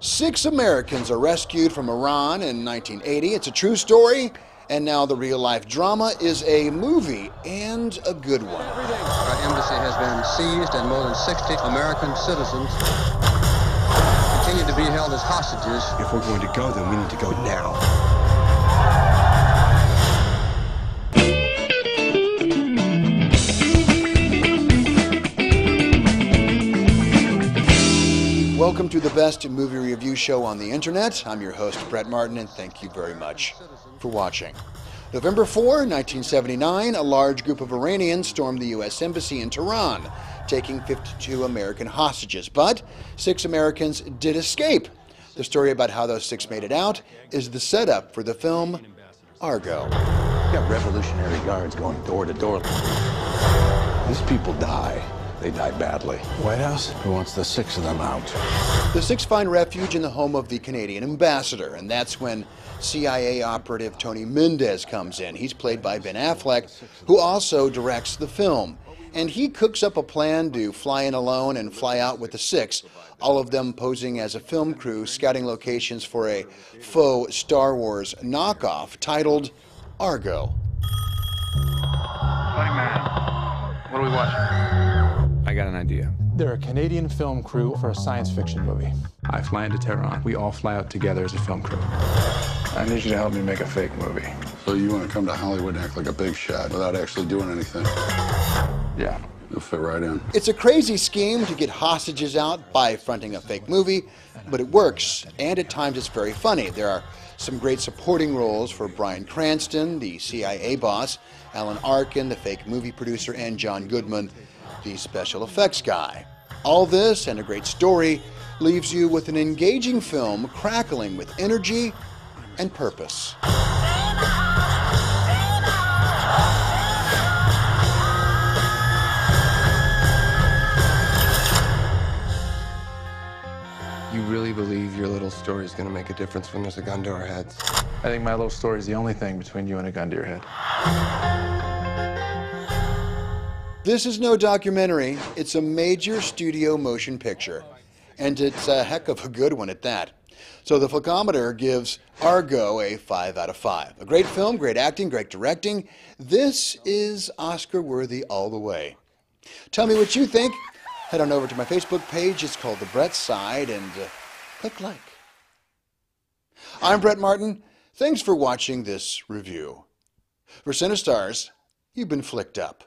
Six Americans are rescued from Iran in 1980. It's a true story, and now the real life drama is a movie and a good one. Our embassy has been seized, and more than 60 American citizens continue to be held as hostages. If we're going to go, then we need to go now. Welcome to the best movie review show on the internet. I'm your host, Brett Martin, and thank you very much for watching. November 4, 1979, a large group of Iranians stormed the U.S. Embassy in Tehran, taking 52 American hostages. But six Americans did escape. The story about how those six made it out is the setup for the film Argo. You got Revolutionary Guards going door to door. These people die they died badly. White House? Who wants the six of them out? The six find refuge in the home of the Canadian ambassador, and that's when CIA operative Tony Mendez comes in. He's played by Ben Affleck, who also directs the film. And he cooks up a plan to fly in alone and fly out with the six, all of them posing as a film crew scouting locations for a faux Star Wars knockoff titled Argo. Funny man, what are we watching? I got an idea. They're a Canadian film crew for a science fiction movie. I fly into Tehran. We all fly out together as a film crew. I need you to help me make a fake movie. So you want to come to Hollywood and act like a big shot without actually doing anything? Yeah. You'll fit right in. It's a crazy scheme to get hostages out by fronting a fake movie, but it works, and at times it's very funny. There are some great supporting roles for Bryan Cranston, the CIA boss, Alan Arkin, the fake movie producer, and John Goodman, the special effects guy. All this and a great story leaves you with an engaging film crackling with energy and purpose. You really believe your little story is going to make a difference when there's a gun to our heads? I think my little story is the only thing between you and a gun to your head. This is no documentary, it's a major studio motion picture. And it's a heck of a good one at that. So the Flickometer gives Argo a 5 out of 5. A great film, great acting, great directing. This is Oscar worthy all the way. Tell me what you think. Head on over to my Facebook page. It's called The Brett Side and uh, click like. I'm Brett Martin. Thanks for watching this review. For Cinestars, you've been flicked up.